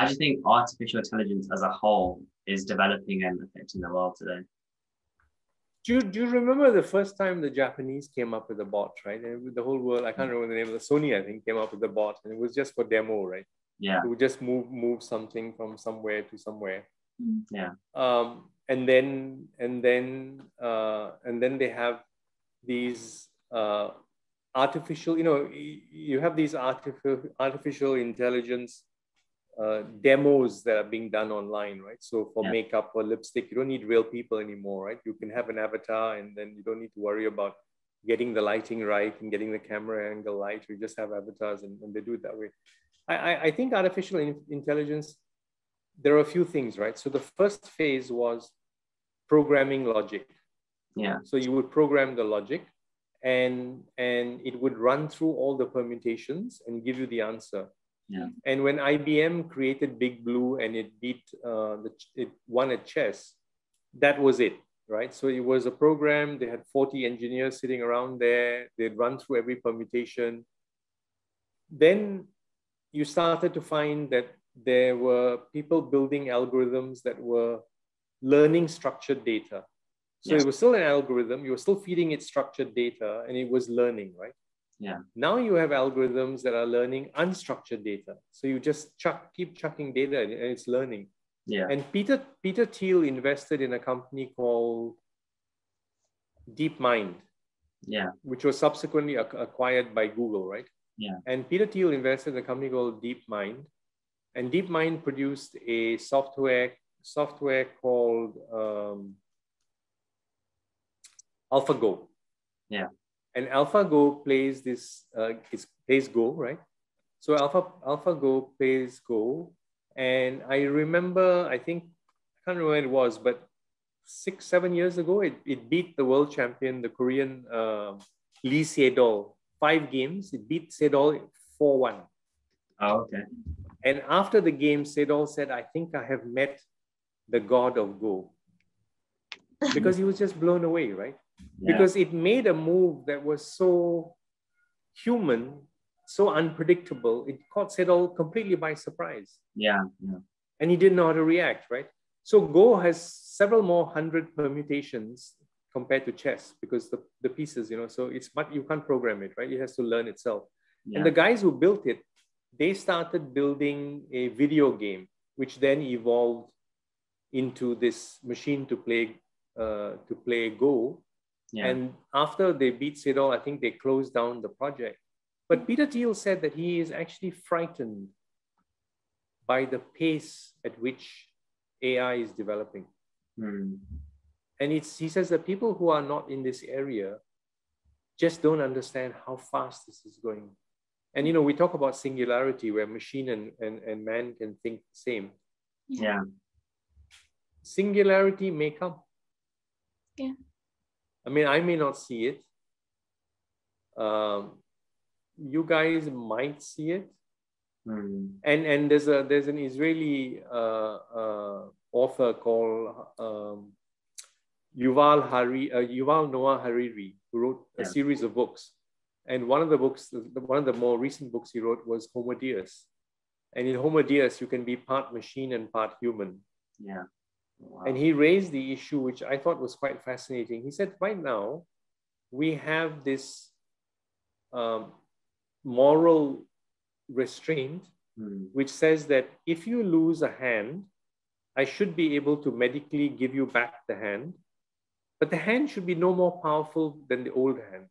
How do you think artificial intelligence as a whole is developing and affecting the world today? Do you, do you remember the first time the Japanese came up with a bot, right? And the whole world, I can't remember the name of the Sony, I think, came up with a bot, and it was just for demo, right? Yeah. It would just move move something from somewhere to somewhere. Yeah. Um, and then and then uh, and then they have these uh, artificial, you know, you have these artificial artificial intelligence uh, demos that are being done online, right? So for Yeah. makeup or lipstick, you don't need real people anymore, right? You can have an avatar and then you don't need to worry about getting the lighting right and getting the camera angle right. You just have avatars and, and they do it that way. I, I, I think artificial in- intelligence, there are a few things, right? So the first phase was programming logic. Yeah. So you would program the logic and, and it would run through all the permutations and give you the answer. Yeah. And when IBM created Big Blue and it beat, uh, the, it won at chess, that was it, right? So it was a program. They had 40 engineers sitting around there. They'd run through every permutation. Then you started to find that there were people building algorithms that were learning structured data. So Yes. it was still an algorithm. You were still feeding it structured data and it was learning, right? Yeah. Now you have algorithms that are learning unstructured data. So you just chuck, keep chucking data and it's learning. Yeah. And Peter, Peter Thiel invested in a company called DeepMind, Yeah. which was subsequently ac- acquired by Google, right? Yeah. And Peter Thiel invested in a company called DeepMind. And DeepMind produced a software, software called um, AlphaGo. Yeah. And AlphaGo plays this, uh, it plays Go, right? So Alpha AlphaGo plays Go. And I remember, I think, I can't remember when it was, but six, seven years ago, it, it beat the world champion, the Korean uh, Lee Sedol, five games. It beat Sedol 4 1. Oh, okay. And after the game, Sedol said, I think I have met the god of Go. Because he was just blown away, right? Yeah. Because it made a move that was so human, so unpredictable. It caught Sedol completely by surprise. yeah. Yeah. And he didn't know how to react, right? So Go has several more hundred permutations compared to chess because the, the pieces, you know, so it's but you can't program it, right? It has to learn itself. Yeah. And the guys who built it, they started building a video game, which then evolved into this machine to play uh, to play Go. Yeah. And after they beat Sedol, I think they closed down the project. But Peter Thiel said that he is actually frightened by the pace at which AI is developing. Hmm. And it's, he says that people who are not in this area just don't understand how fast this is going. And you know, we talk about singularity where machine and, and, and man can think the same. Yeah. Singularity may come. Yeah. I mean, I may not see it. Um, you guys might see it. Hmm. And and there's a there's an Israeli uh, uh, author called um, Yuval Hari uh, Yuval Noah Harari who wrote a Yeah. series of books, and one of the books, one of the more recent books he wrote was Homo Deus, and in Homo Deus you can be part machine and part human. Yeah. Wow. And he raised the issue, which I thought was quite fascinating. He said, right now, we have this um, moral restraint, Hmm. which says that if you lose a hand, I should be able to medically give you back the hand, but the hand should be no more powerful than the old hand.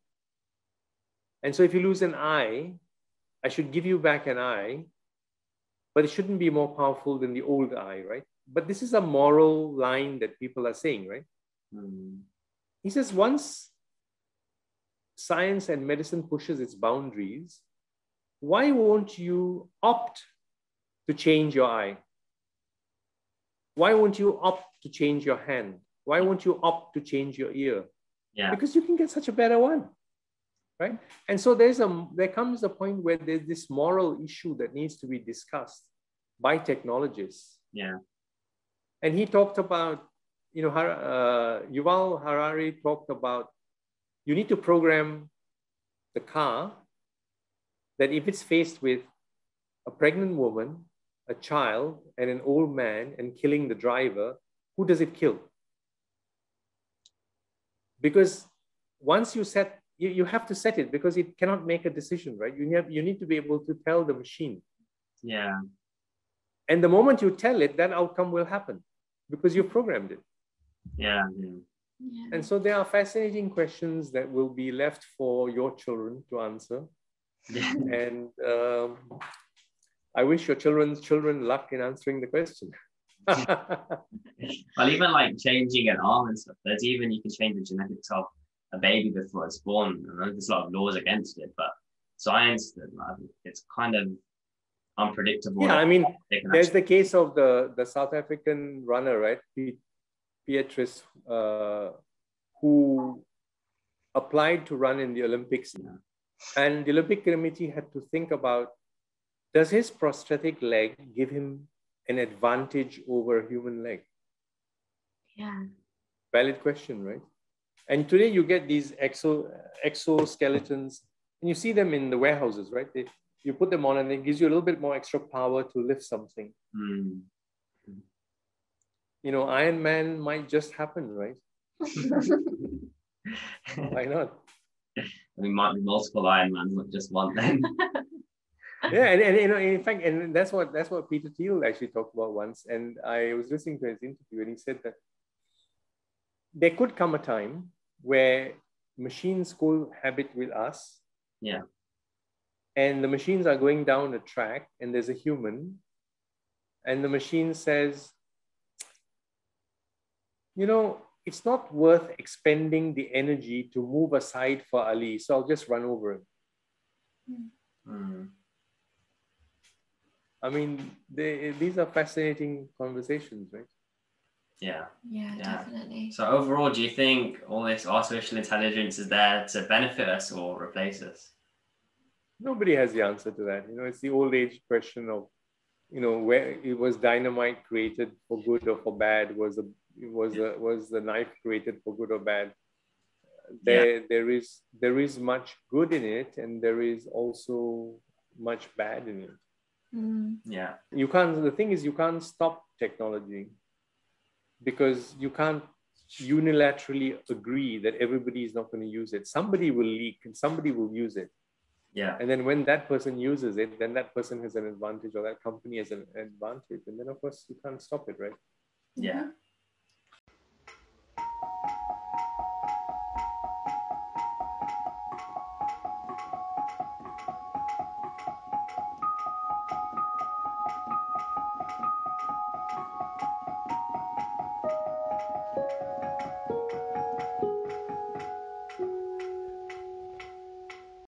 And so if you lose an eye, I should give you back an eye, but it shouldn't be more powerful than the old eye, right? But this is a moral line that people are saying, right? Hmm. He says once science and medicine pushes its boundaries, why won't you opt to change your eye? Why won't you opt to change your hand? Why won't you opt to change your ear? Yeah. Because you can get such a better one. Right? And so there's a there comes a point where there's this moral issue that needs to be discussed by technologists. Yeah. And he talked about, you know, uh, Yuval Harari talked about you need to program the car that if it's faced with a pregnant woman, a child and an old man and killing the driver, who does it kill? Because once you set, you, you have to set it because it cannot make a decision, right? You have you need to be able to tell the machine. Yeah. And the moment you tell it, that outcome will happen because you've programmed it. Yeah. yeah. Yeah. And so there are fascinating questions that will be left for your children to answer. And um, I wish your children's children luck in answering the question. well, even like changing an arm and stuff, there's even you can change the genetics of a baby before it's born. I know there's a lot of laws against it, but science, it's kind of unpredictable. yeah, I mean, there's actually- the case of the, the South African runner, right? Piet- Pistorius, uh, who applied to run in the Olympics. Yeah. And the Olympic Committee had to think about does his prosthetic leg give him an advantage over a human leg? yeah. Valid question, right? And today you get these exo, exoskeletons, and you see them in the warehouses, right? They, you put them on, and it gives you a little bit more extra power to lift something. Hmm. You know, Iron Man might just happen, right? Why not? we might be multiple Ironmans, not just one then. yeah, and, and you know, in fact, and that's what that's what Peter Thiel actually talked about once. And I was listening to his interview, and he said that there could come a time where machines cohabit with us, yeah. And the machines are going down a track, and there's a human, and the machine says, you know, it's not worth expending the energy to move aside for Ali, so I'll just run over him. Hmm. I mean, they, these are fascinating conversations, right? Yeah. yeah, Yeah. definitely. So overall, do you think all this artificial intelligence is there to benefit us or replace us? Nobody has the answer to that. You know, it's the old age question of, you know, where it was dynamite created for good or for bad? Was a was a was the knife created for good or bad? There there is there is much good in it, and there is also much bad in it. Mm, Yeah. you can't the thing is you can't stop technology because you can't unilaterally agree that everybody is not going to use it somebody will leak and somebody will use it Yeah. and then when that person uses it then that person has an advantage or that company has an advantage and then of course you can't stop it right Yeah. mhm.